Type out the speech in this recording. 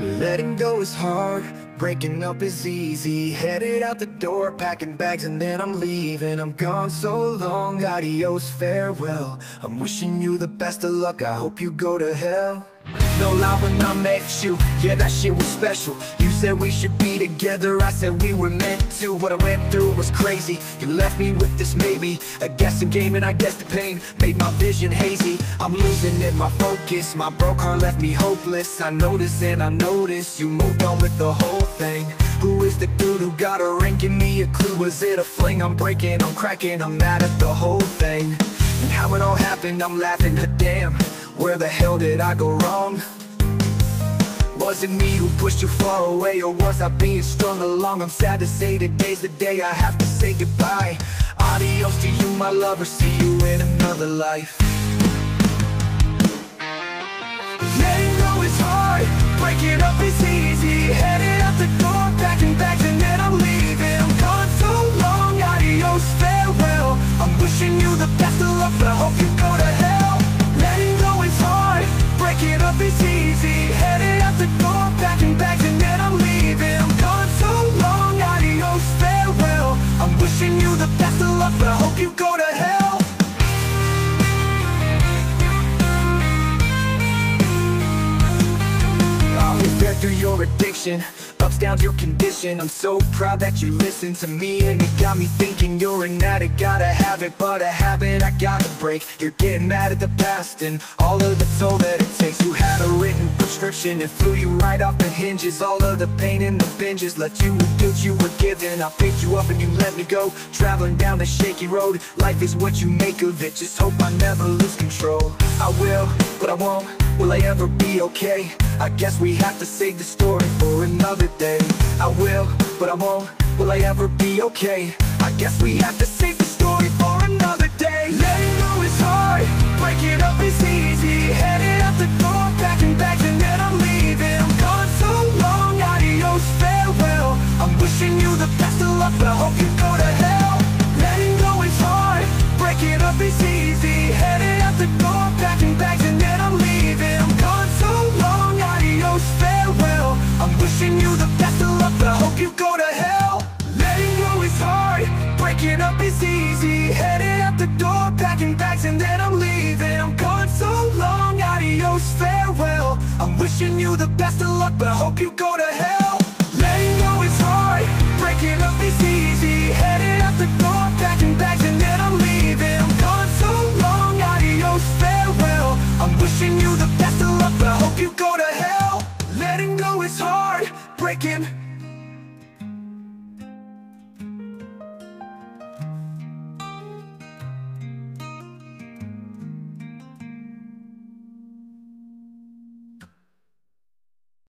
Letting go is hard, breaking up is easy. Headed out the door, packing bags and then I'm leaving. I'm gone so long, adios, farewell. I'm wishing you the best of luck, I hope you go to hell No lie when I met you, yeah that shit was special. You said we should be together, I said we were meant to. What I went through was crazy, you left me with this maybe. A guessing game and I guess the pain made my vision hazy. I'm losing it, my focus, my broke heart left me hopeless. I notice and I notice, you moved on with the whole thing. Who is the dude who got a ring, give me a clue. Was it a fling, I'm breaking, I'm cracking, I'm mad at the whole thing. And how it all happened, I'm laughing, damn Where the hell did I go wrong? Was it me who pushed you far away Or was I being strung along? I'm sad to say today's the day I have to say goodbye Adios to you my lover, see you in another life Letting go is hard, breaking up is easy Headed out the door, through your addiction. Ups, downs, your condition. I'm so proud that you listen to me And it got me thinking. You're an addict Gotta have it, but a habit I gotta break. You're getting mad at the past And all of the toll that it takes. You had a written prescription It flew you right off the hinges. All of the pain and the binges Let you guilt you were given. I picked you up and you let me go. Traveling down the shaky road Life is what you make of it. Just hope I never lose control. I will, but I won't Will I ever be okay? I guess we have to save the story for another day. I will, but I won't. Will I ever be okay? I guess we have to save the story for another day. Letting go is hard. Breaking up is easy. Headed out the door Packing bags and then I'm leaving. I'm gone so long Adios, farewell. I'm wishing you the best of luck But I hope you go to hell. Letting go is hard. Breaking up is easy. Headed you're the vessel of the hope you go to hell. Letting go is hard, breaking up is easy. Headed out the door, packing bags and then I'm leaving. I'm gone so long, adios, farewell. I'm wishing you the best of luck, but I hope you go to hell. Letting go is hard, breaking up is easy. Headed out the door, packing bags and then I'm leaving. I'm gone so long, adios, farewell. I'm wishing you the best of luck, but hope you go breaking